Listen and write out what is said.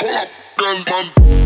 Pull up, gun.